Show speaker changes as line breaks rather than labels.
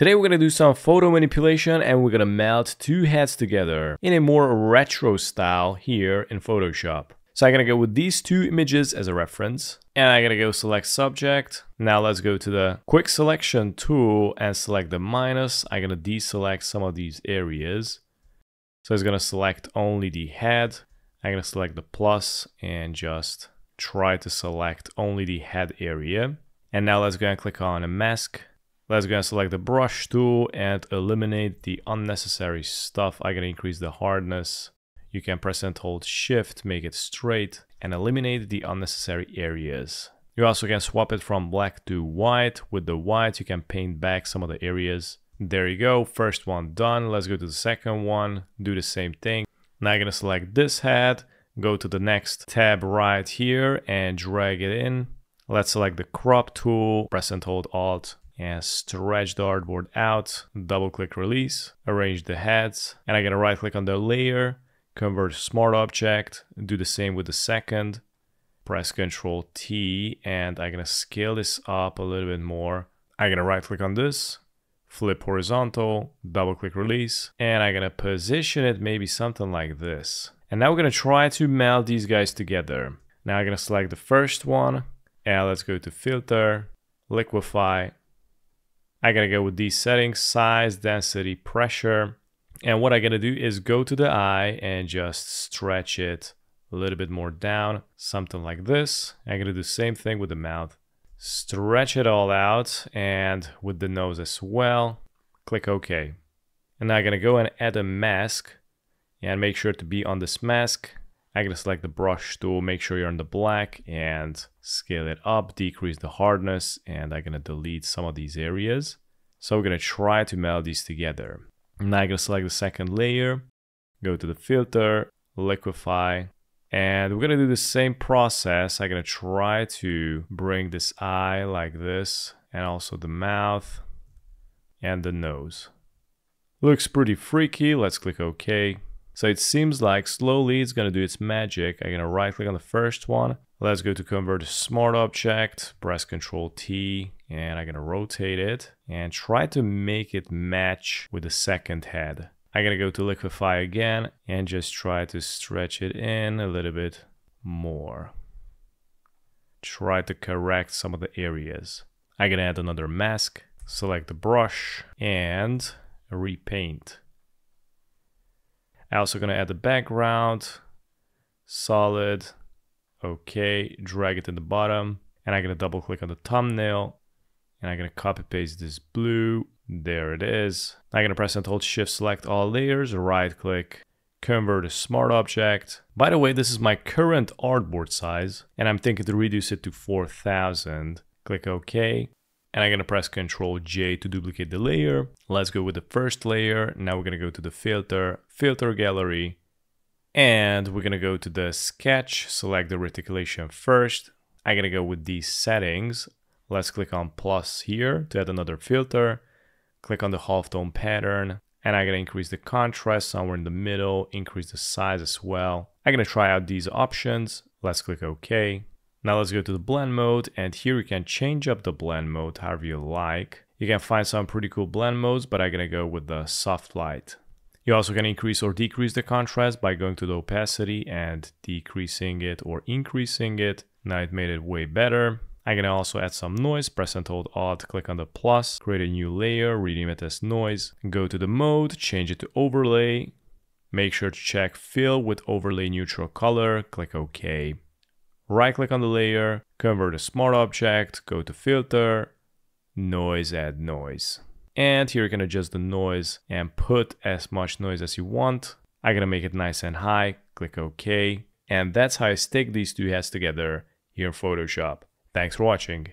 Today we're gonna do some photo manipulation and we're gonna melt two heads together in a more retro style here in Photoshop. So I'm gonna go with these two images as a reference and I'm gonna go select subject. Now let's go to the quick selection tool and select the minus. I'm gonna deselect some of these areas. So it's gonna select only the head. I'm gonna select the plus and just try to select only the head area. And now let's go and click on a mask. Let's go and select the brush tool and eliminate the unnecessary stuff. I'm gonna increase the hardness you can press and hold shift, make it straight, and eliminate the unnecessary areas. You also can swap it from black to white. With the white, you can paint back some of the areas. There you go, first one done. Let's go to the second one, do the same thing. Now I'm gonna select this head, go to the next tab right here and drag it in. Let's select the crop tool, press and hold alt and stretch the artboard out, double click release, arrange the heads, and I'm gonna right click on the layer, convert smart object, do the same with the second, press Ctrl T, and I'm gonna scale this up a little bit more. I'm gonna right click on this, flip horizontal, double click release, and I'm gonna position it maybe something like this. And now we're gonna try to meld these guys together. Now I'm gonna select the first one, and let's go to filter, liquify. I'm gonna go with these settings, size, density, pressure, and what I'm gonna do is go to the eye and just stretch it a little bit more down, something like this. I'm gonna do the same thing with the mouth. Stretch it all out and with the nose as well. Click OK. And now I'm gonna go and add a mask and make sure to be on this mask. I'm gonna select the brush tool, make sure you're on the black and scale it up, decrease the hardness, and I'm gonna delete some of these areas. So we're gonna try to meld these together. Now I'm gonna select the second layer, go to the filter, liquify, and we're gonna do the same process. I'm gonna try to bring this eye like this, and also the mouth and the nose. Looks pretty freaky, let's click OK. So it seems like slowly it's gonna do its magic. I'm gonna right click on the first one. Let's go to convert to smart object, press Ctrl T, and I'm gonna rotate it and try to make it match with the second head. I'm gonna go to liquify again and just try to stretch it in a little bit more. Try to correct some of the areas. I'm gonna add another mask, select the brush and repaint. I'm also gonna add the background, solid, okay, drag it in the bottom, and I'm gonna double click on the thumbnail and I'm gonna copy paste this blue. There it is. I'm gonna press and hold shift select all layers, right click, convert to smart object. By the way, this is my current artboard size and I'm thinking to reduce it to 4000. Click OK. And I'm gonna press Ctrl J to duplicate the layer. Let's go with the first layer. Now we're gonna go to the filter, filter gallery, and we're gonna go to the sketch, select the reticulation first. I'm gonna go with these settings. Let's click on plus here to add another filter. Click on the halftone pattern and I'm gonna increase the contrast somewhere in the middle, increase the size as well. I'm gonna try out these options. Let's click OK. Now let's go to the blend mode and here you can change up the blend mode however you like. You can find some pretty cool blend modes, but I'm gonna go with the soft light. You also can increase or decrease the contrast by going to the opacity and decreasing it or increasing it. Now it made it way better. I'm gonna also add some noise, press and hold Alt, click on the plus, create a new layer, rename it as noise, go to the mode, change it to overlay, make sure to check fill with overlay neutral color, click OK. Right click on the layer, convert to smart object, go to filter, noise, add noise. And here you can adjust the noise and put as much noise as you want. I'm gonna make it nice and high, click OK. And that's how I stick these two heads together here in Photoshop. Thanks for watching.